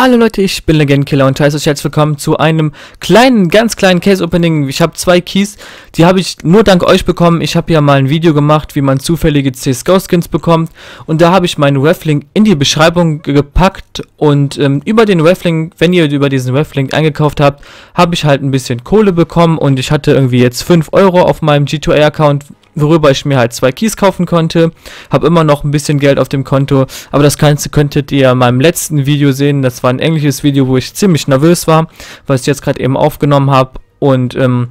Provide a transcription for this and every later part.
Hallo Leute, ich bin Legendkiller und heiße euch herzlich willkommen zu einem kleinen, ganz kleinen Case-Opening. Ich habe zwei Keys, die habe ich nur dank euch bekommen. Ich habe ja mal ein Video gemacht, wie man zufällige CSGO-Skins bekommt. Und da habe ich meinen Reflink in die Beschreibung gepackt. Und ähm, über den Reflink, wenn ihr über diesen Reflink eingekauft habt, habe ich halt ein bisschen Kohle bekommen. Und ich hatte irgendwie jetzt 5 Euro auf meinem G2A-Account, worüber ich mir halt zwei Keys kaufen konnte. Habe immer noch ein bisschen Geld auf dem Konto, aber das Ganze könntet ihr in meinem letzten Video sehen. Das war ein englisches Video, wo ich ziemlich nervös war, was ich jetzt gerade eben aufgenommen habe. Und ähm,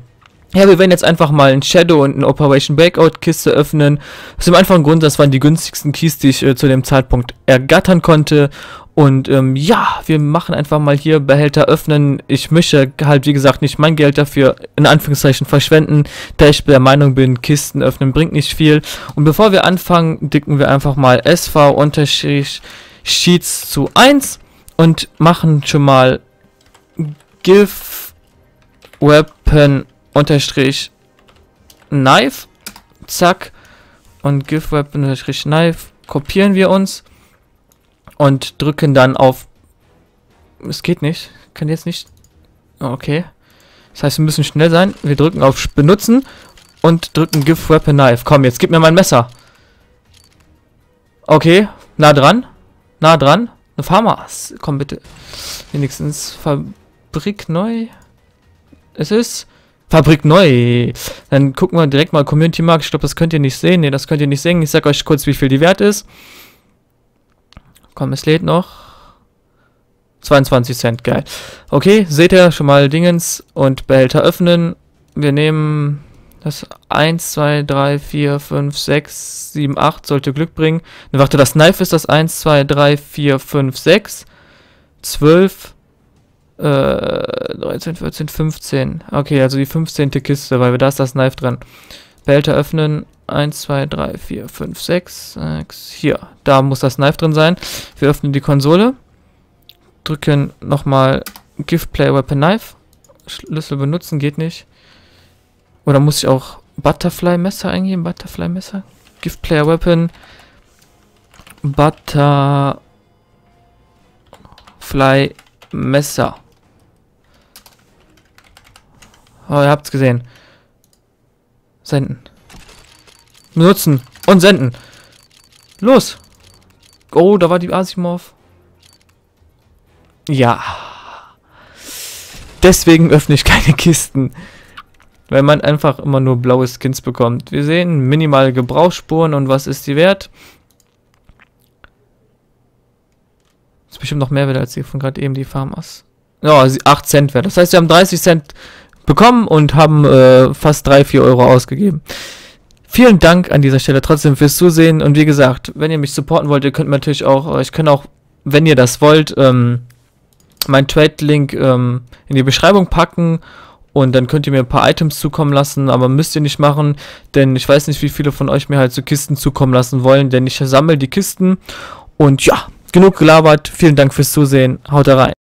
ja, wir werden jetzt einfach mal ein Shadow und eine Operation Breakout Kiste öffnen. Aus dem einfachen Grund, das waren die günstigsten Keys, die ich äh, zu dem Zeitpunkt ergattern konnte. Und ähm, ja, wir machen einfach mal hier Behälter öffnen. Ich möchte halt, wie gesagt, nicht mein Geld dafür in Anführungszeichen verschwenden, da ich der Meinung bin, Kisten öffnen bringt nicht viel. Und bevor wir anfangen, dicken wir einfach mal SV-Sheets zu 1 und machen schon mal Give Weapon unterstrich Knife. Zack. Und Give Weapon unterstrich Knife kopieren wir uns und drücken dann auf. Es geht nicht. Kann jetzt nicht. Okay. Das heißt, wir müssen schnell sein. Wir drücken auf Benutzen und drücken Give Weapon Knife. Komm, jetzt gib mir mein Messer. Okay, nah dran. Nah dran. Eine Farmers. Komm bitte. Wenigstens Fabrik neu. Es ist Fabrik neu. Dann gucken wir direkt mal Community Markt. Ich glaube, das könnt ihr nicht sehen. Ne, das könnt ihr nicht sehen. Ich sag euch kurz, wie viel die wert ist. Komm, es lädt noch. 22 Cent, geil. Okay, seht ihr schon mal Dingens und Behälter öffnen. Wir nehmen das 1, 2, 3, 4, 5, 6, 7, 8 sollte Glück bringen. Ne, warte, das Knife ist das 1, 2, 3, 4, 5, 6, 12, äh, 13, 14, 15. Okay, also die 15. Kiste, weil da ist das Knife drin. Behälter öffnen, 1, 2, 3, 4, 5, 6, 6. Hier, da muss das Knife drin sein. Wir öffnen die Konsole. Drücken nochmal Gift Player Weapon Knife. Schlüssel benutzen geht nicht. Oder muss ich auch Butterfly Messer eingeben? Butterfly Messer. Gift Player Weapon. Butterfly Messer. Oh, ihr habt's gesehen. Senden. Benutzen und senden. Los. Oh, da war die Asimov. Ja. Deswegen öffne ich keine Kisten. Weil man einfach immer nur blaue Skins bekommt. Wir sehen minimale Gebrauchsspuren und was ist die wert? Das ist bestimmt noch mehr wert als die von gerade eben die Farmers. Ja, 8 Cent wert. Das heißt, wir haben 30 Cent bekommen und haben äh, fast 3, 4 Euro ausgegeben. Vielen Dank an dieser Stelle trotzdem fürs Zusehen und wie gesagt, wenn ihr mich supporten wollt, ihr könnt natürlich auch, ich kann auch, wenn ihr das wollt, ähm, mein Trade-Link ähm, in die Beschreibung packen und dann könnt ihr mir ein paar Items zukommen lassen, aber müsst ihr nicht machen, denn ich weiß nicht, wie viele von euch mir halt so Kisten zukommen lassen wollen, denn ich sammle die Kisten und ja, genug gelabert, vielen Dank fürs Zusehen, haut rein.